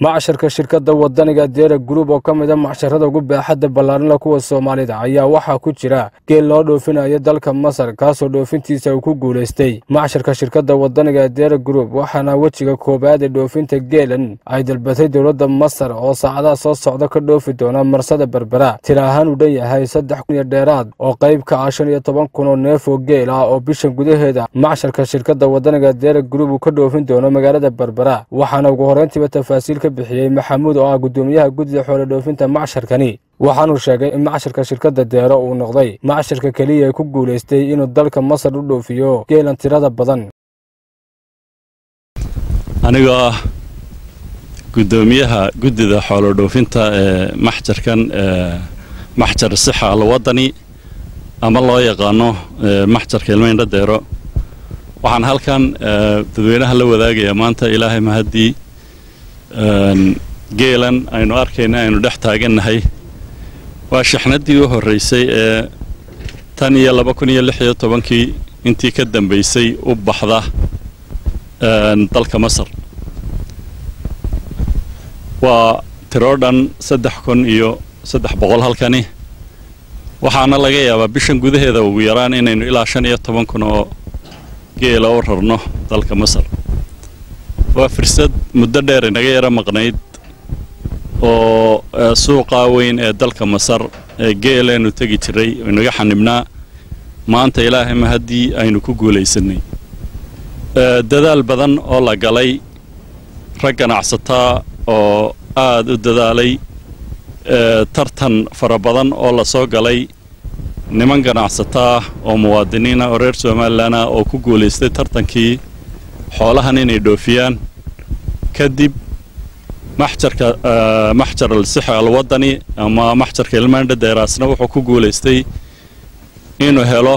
macsharka shirkadda wadaniga deera group oo ka mid a macsharada ugu baaxadda ballaarinla kuwa soomaalida ayaa waxaa ku jira geel loo dhoofinayo dalka masar kaasoo dhoofintiisa uu ku guulaystay macsharka shirkadda wadaniga deera group waxaana wejiga koowaad ee dhoofinta geelan ay dalbatay dowladda masar oo saacadaha soo socda ka dhoofi doona marsada berbera. Tira ahaan uu dhan yahay saddex kun iyo dheeraad oo qayb ka ah shan iyo toban kun oo neef oo geel ah oo bishan gudaheeda. Macsharka shirkadda wadaniga deera group uu ka dhoofin doono magaalada berbera waxaana ugu horreyntiiba tafaasiil ka bixiyey maxamuud oo ah guddoomiyaha guddida xoolo dhoofinta macsharkani waxaanuu sheegay in macsharka shirkadda deero uu noqday macsharka keliya ee ku guulaystay inuu dalka masar u dhoofiyo geelan tirada badan. Anigoo ah guddoomiyaha guddida xoolo dhoofinta ee maxjarkan maxjar sixa alwadani ama loo yaqaano maxjarka ilmaindha deero. Waxaan halkan dadweynaha la wadaagayaa maanta ilaahay mahaddii geelan aynu arkayna aynu dhex taagannahay. Waa shixnaddii u horraysay ee tan iyo laba kun iyo lix iyo tobankii intii ka dambaysay u baxda dalka masar. Waa tiroo dhan saddex kun iyo saddex boqol halkani. Waxaana laga yaabaa bishan gudaheeda ugu yaraan inaynu ilaa shan iyo toban kun oo geela u rarno dalka masar. Waa fursad muddo dheer inaga yaro maqnayd oo suuqaa weyn ee dalka masar ee geeleenu tegi jiray inaga xanibnaa. Maanta ilaahay mahaddii aynu ku guulaysanay dadaal badan oo la galay rag ganacsataa oo aad u dadaalay tartan fara badan oo la soo galay niman ganacsataa oo muwaadiniina oo reer somalilanah oo ku guulaystay tartankii xoolahan inay dhoofiyaan kadib maxjarka maxjar alsixa alwadani ama maxjarka ilmaandha deeraasna wuxuu ku guulaystay inuu helo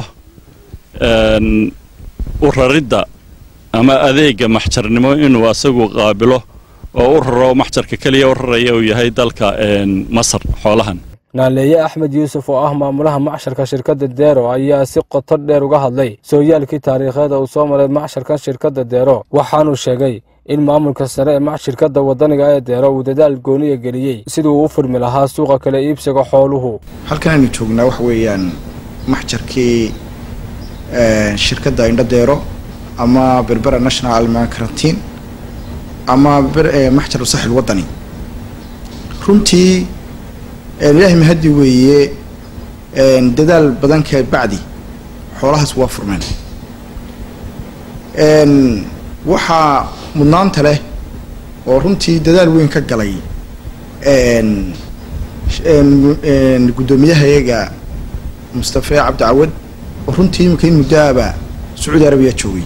u raridda ama adeegga maxjarnimo inuu asagu qaabilo oo u raro maxjarka keliya u raraya uu yahay dalka masar xoolahan. Naaleeye axmed yuusuf oo ah maamulaha macsharka shirkadda deero ayaa si qoto dheer uga hadlay sooyaalkii taariikheeda uu soo maray macsharkan shirkadda deero waxaanuu sheegay in maamulka sare ee shirkadda wadaniga ee deero uu dadaal gooniya geliyey siduu u furmi lahaa suuqa kale iibsiga xooluhu. Halkan aynu joognaa waxa weeyaan maxjarkii shirkadda indho deero ama berbera national alman karantiin ama maxjar usaxil wadani runtii ilaahay mahaddi weeye dadaal badan ka bacdi xoolahaas waa furmeen. Waxaa mudnaanta leh oo runtii dadaal weyn ka galay guddoomiyahayaga mustafe cabdi cawad oo runtii iminka in sacuudi arabiya joogay.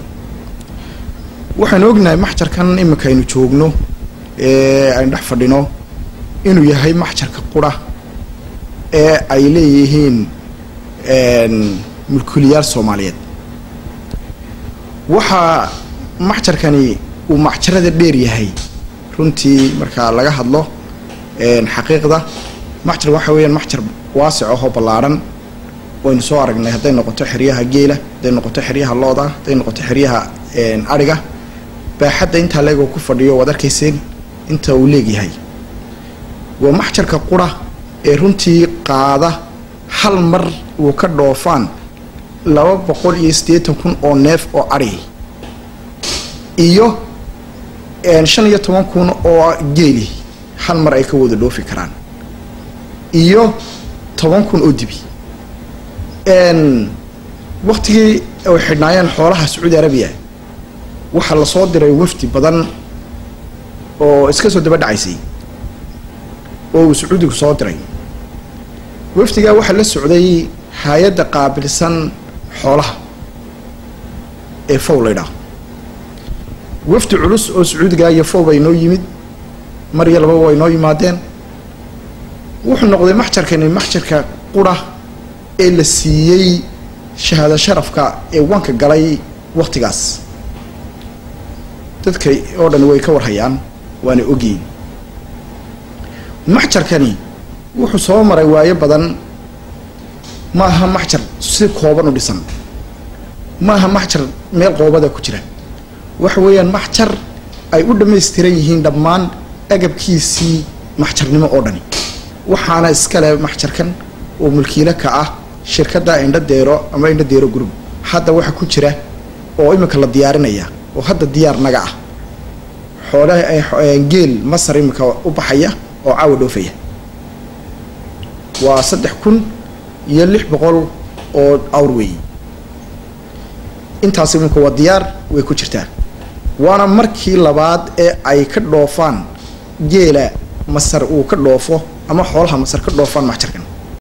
Waxaynu ognahay maxjarkan iminka aynu joogno ee aynu dhex fadhino inuu yahay maxjarka qura ee ay leeyihiin mulkuliyaal soomaaliyeed. Waxaa maxjarkani uu maxjarada dheer yahay. Runtii marka laga hadlo xaqiiqda maxjar waxa weeyaan maxjar waasic ahoo ballaaran. Waynu soo aragnay hadday noqoto xeryaha geela hadday noqoto xeryaha looda hadday noqoto xeryaha adhiga baaxadda intaa leegoo ku fadhiyo waad arkayseen inta uu leegyahay waa maxjarka qura ee runtii qaada hal mar uu ka dhoofaan laba boqol iyo siddeetan kun oo neef oo adhi iyo shan iyo toban kun oo geeli hal mar ay ka wada dhoofi karaan. Iyo toban kun oo dibi. Waktigii ay xidhnaayeen xoolaha sacuudi arabiya waxaa la soo diray wafdi badan oo iska soo daba dhacaysay oo uu sacuudigu soo diray. Wafdigaa waxaa la socday hay'adda qaabilsan xoolaha ee fow laydhaah wafdi culus oo sacuudigaa iyo fow bay noo yimid. Mar iyo lababa way noo yimaadeen. Wuxuu noqday maxjarkani maxjarka qura ee la siiyey shahaado sharafka ee wanka galay waktigaas dadka oo dhan way ka warhayaan waana ogyiin maxjarkani wuxuu soo maray waayo badan ma aha maxjar si kooban u dhisan. Ma aha maxjar meel qoobada ku jira waxa weeyaan maxjar ay u dhammaystiran yihiin dhammaan agabkiisii maxjarnimo oo dhani. Waxaana iskale maxjarkan oo mulkiilo ka ah shirkadda indhadeero ama indhadeero group hadda waxaa ku jira oo iminka la diyaarinaya oo hadda diyaar naga ah. Xoolaha geel masar iminka u baxaya oo caawa dhoofaya. Waa saddex kun iyo lix boqol oo awr weeye intaas iminka waa diyaar way ku jirtaa waana markii labaad ee ay ka dhoofaan geela masar uu ka dhoofo ama xoolaha masar ka dhoofaan maxjarkan